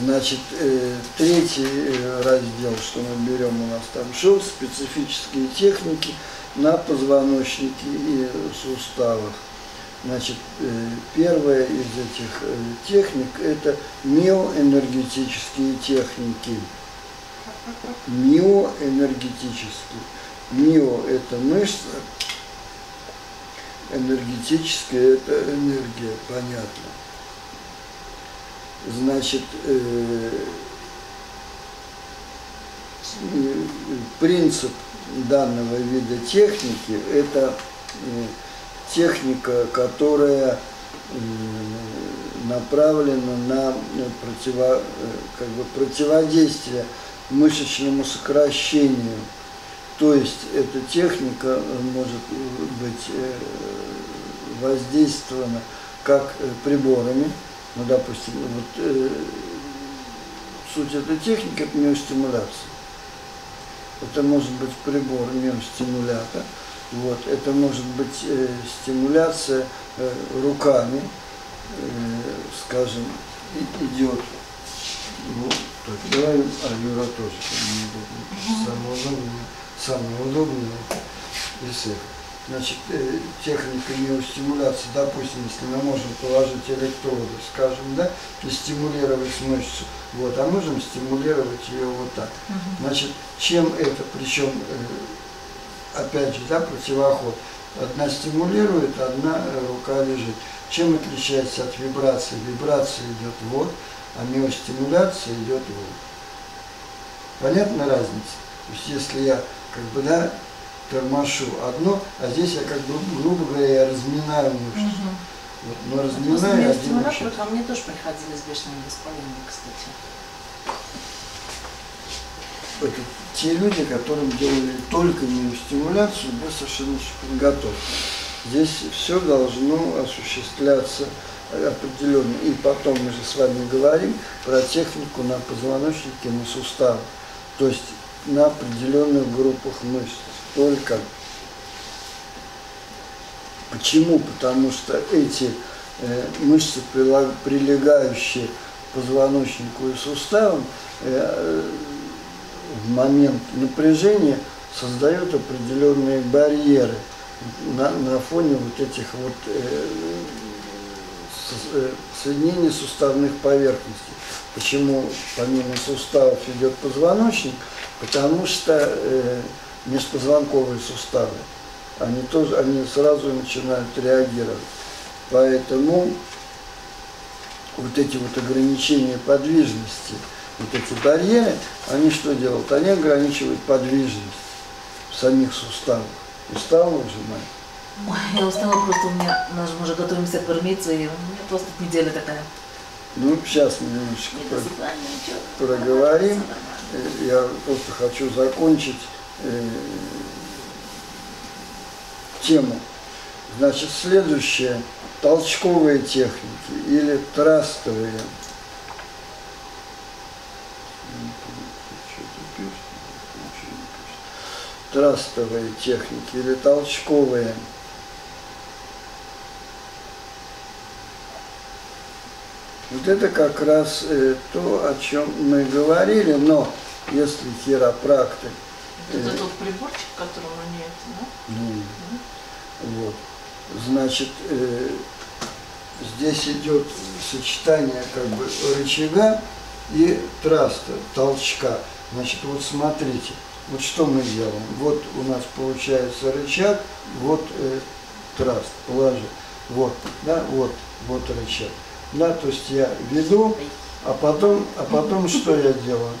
Значит, э, третий э, раздел, что мы берем, у нас там шел, специфические техники на позвоночнике и суставах. Значит, э, первая из этих техник – это миоэнергетические техники. Миоэнергетические. Мио – это мышца, энергетическая – это энергия, понятно. Значит, э, принцип данного вида техники – это э, техника, которая э, направлена на противо, как бы противодействие мышечному сокращению. То есть эта техника может быть воздействована как приборами, ну, допустим, вот, э, суть этой техники – это миостимуляция. Это может быть прибор миостимулятор, вот, это может быть э, стимуляция э, руками, э, скажем, и, идет. Ну, так, давай Аюра тоже. Самое удобное, самое удобное из этого. Значит, э, техника миостимуляции, допустим, если мы можем положить электроды, скажем, да, и стимулировать мышцу, вот, а можем стимулировать ее вот так. Значит, чем это, причем, э, опять же, да, противоход. Одна стимулирует, одна э, рука лежит. Чем отличается от вибрации? Вибрация идет вот, а миостимуляция идет вот. Понятна разница? То есть если я как бы, да, тормошу одно, а здесь я как бы, грубо говоря, я разминаю мышцу. Угу. Вот, но разминаю один участок. ко мне тоже приходили с бешеным воспалением, кстати. Это те люди, которым делали только миостимуляцию без совершенно подготовки. Здесь все должно осуществляться определенно. И потом мы же с вами говорим про технику на позвоночнике, на суставах. То есть на определенных группах мышц. Только Почему? Потому что эти э, мышцы, прилегающие к позвоночнику и суставам, э, в момент напряжения создают определенные барьеры на, на фоне вот этих вот э, соединений суставных поверхностей. Почему помимо суставов идет позвоночник? Потому что э, межпозвонковые суставы, они тоже, они сразу начинают реагировать. Поэтому вот эти вот ограничения подвижности, вот эти барьеры, они что делают? Они ограничивают подвижность в самих суставах. Устал нажимать. Ой, я устала просто, у меня, мы же уже готовимся к бармицу, и у меня просто неделя такая. Ну, сейчас мы немножечко про- проговорим. Я просто хочу закончить э, тему. Значит, следующее. Толчковые техники или трастовые. Трастовые техники или толчковые. Вот это как раз э, то, о чем мы говорили, но если Это тот приборчик, которым они это, да? ну, вот, значит, э, здесь идет сочетание как бы рычага и траста, толчка. Значит, вот смотрите, вот что мы делаем. Вот у нас получается рычаг, вот э, траст, положи. Вот, да, вот, вот рычаг. Да, то есть я веду, а потом, а потом что я делаю?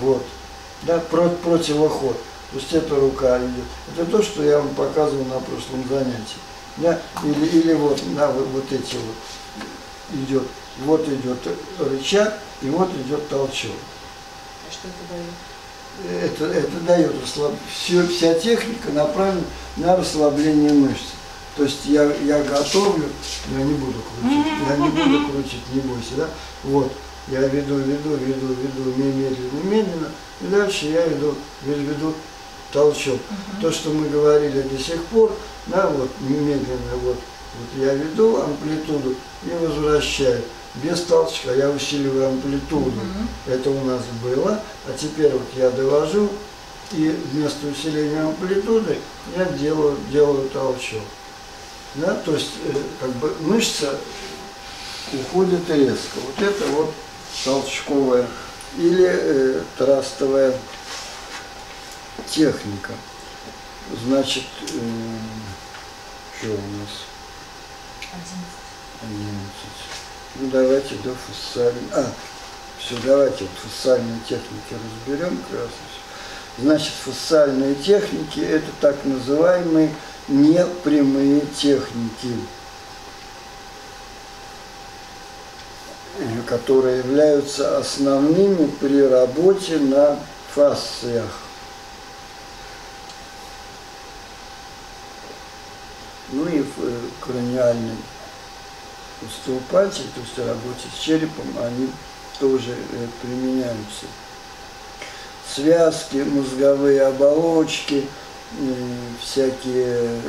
Вот, да, про- противоход. То есть эта рука идет. Это то, что я вам показывал на прошлом занятии. Да? Или, или вот, да, вот, вот эти вот идет. Вот идет рычаг, и вот идет толчок. А что это дает? Это, это дает расслаб... Все, вся техника направлена на расслабление мышц. То есть я, я готовлю, я не буду крутить, я не буду крутить, не бойся, да? Вот, я веду, веду, веду, веду медленно, медленно, и дальше я веду, веду, толчок. То, что мы говорили до сих пор, да, вот медленно, вот, вот я веду амплитуду и возвращаю. без толчка, я усиливаю амплитуду. Мгм. Это у нас было, а теперь вот я довожу, и вместо усиления амплитуды я делаю, делаю толчок. Да, то есть э, как бы мышца уходит резко. Вот это вот толчковая или э, трастовая техника. Значит, э, что у нас? Один. 11. Ну давайте до фуссальной. А, все, давайте вот фуссальные техники разберем как. Значит, фуссальные техники это так называемые непрямые техники, которые являются основными при работе на фасциях. Ну и э, краниальной остеопатии, то есть работе с черепом, они тоже э, применяются. Связки, мозговые оболочки, э, всякие э,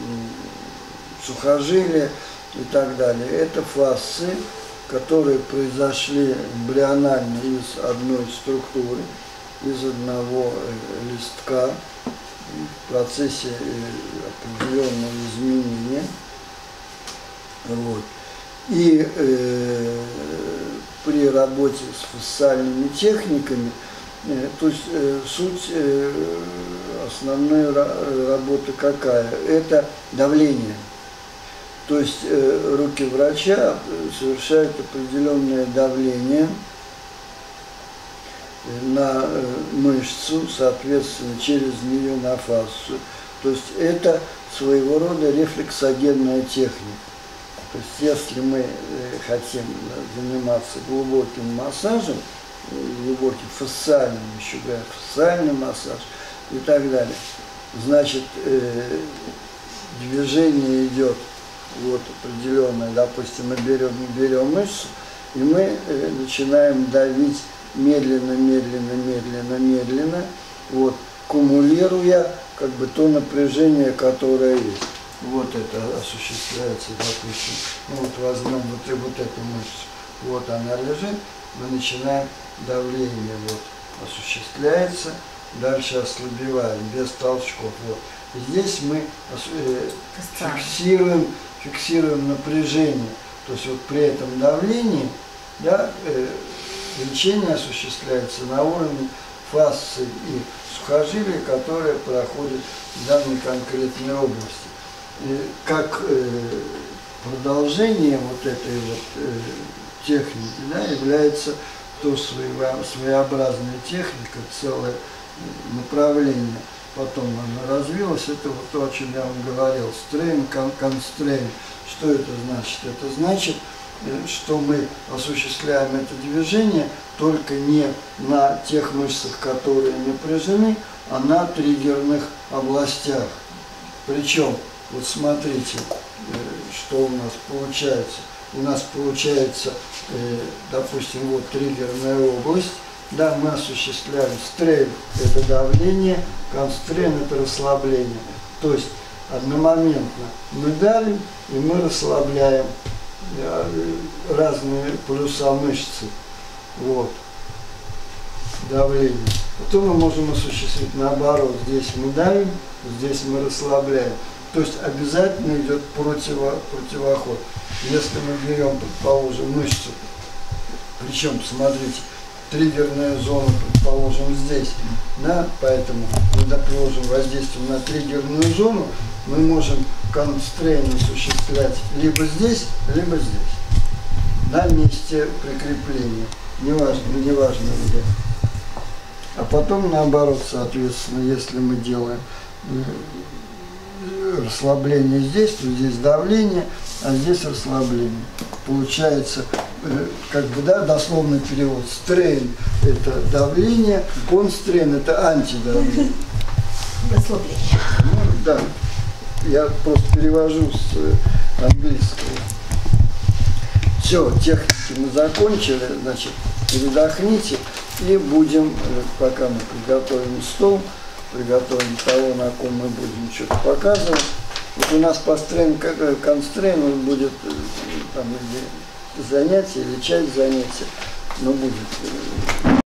м, сухожилия и так далее. Это фасции, которые произошли эмбрионально из одной структуры, из одного э, листка в процессе э, определенного изменения. Вот. И э, при работе с фасциальными техниками, э, то есть э, суть э, основной ра- работы какая? Это давление. То есть э, руки врача э, совершают определенное давление э, на мышцу, соответственно, через нее на фасцию. То есть это своего рода рефлексогенная техника. То есть если мы хотим заниматься глубоким массажем, глубоким фасциальным, еще говорят, фасциальный массаж и так далее, значит, движение идет вот определенное, допустим, мы берем, берем мышцу, и мы э, начинаем давить медленно, медленно, медленно, медленно, вот, кумулируя как бы то напряжение, которое есть. Вот это осуществляется, допустим, ну вот возьмем вот, и вот эту мышцу, вот она лежит, мы начинаем давление, вот, осуществляется, дальше ослабеваем, без толчков, вот. Здесь мы э, фиксируем, фиксируем напряжение. То есть вот при этом давлении да, э, лечение осуществляется на уровне фасции и сухожилий, которые проходят в данной конкретной области. И как э, продолжение вот этой вот э, техники да, является то своеобразная техника, целое направление. Потом она развилась, это вот то, о чем я вам говорил, стрейн, констрейн. Что это значит? Это значит, э, что мы осуществляем это движение только не на тех мышцах, которые напряжены, а на триггерных областях. Причем, вот смотрите, э, что у нас получается. У нас получается, э, допустим, вот триггерная область, да, мы осуществляем стрейн – это давление, констрейн – это расслабление. То есть одномоментно мы давим и мы расслабляем э, разные полюса мышцы. Вот. Давление. Потом мы можем осуществить наоборот. Здесь мы давим, здесь мы расслабляем. То есть обязательно идет противо, противоход. Если мы берем, предположим, мышцу, причем, смотрите, триггерная зона, предположим, здесь, да, поэтому, когда приложим воздействие на триггерную зону, мы можем констрейн осуществлять либо здесь, либо здесь, на месте прикрепления, неважно, неважно где. А потом наоборот, соответственно, если мы делаем э, расслабление здесь, то здесь давление, а здесь расслабление. Получается, как бы, да, дословный перевод. Стрейн – это давление, констрейн – это антидавление. Расслабление. Ну, да, я просто перевожу с э, английского. Все, техники мы закончили, значит, передохните и будем, э, пока мы приготовим стол, приготовим того, на ком мы будем что-то показывать, Вот у нас по стрейн, констрейн будет э, там или занятие, или часть занятия, но будет э,